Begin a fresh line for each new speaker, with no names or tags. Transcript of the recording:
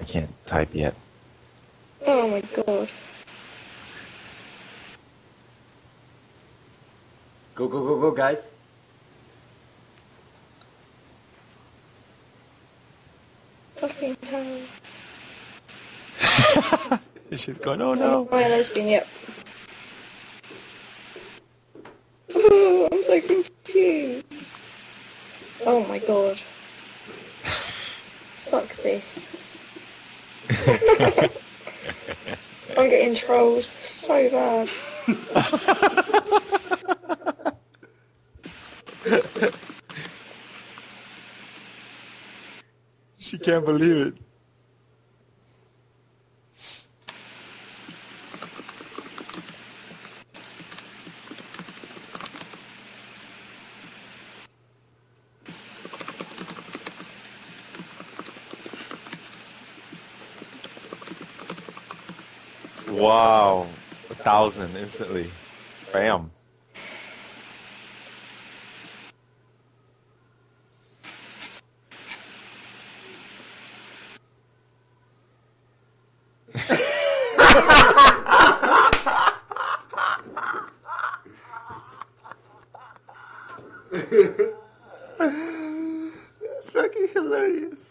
I can't type yet.
Oh my god.
Go, go, go, go, guys.
Fucking hell.
She's going, oh no.
My lesbian, yep. Oh, I'm so confused. Oh my god. Fuck this. I'm getting trolled so bad.
She can't believe it. Wow. A thousand instantly. Bam. That's fucking hilarious.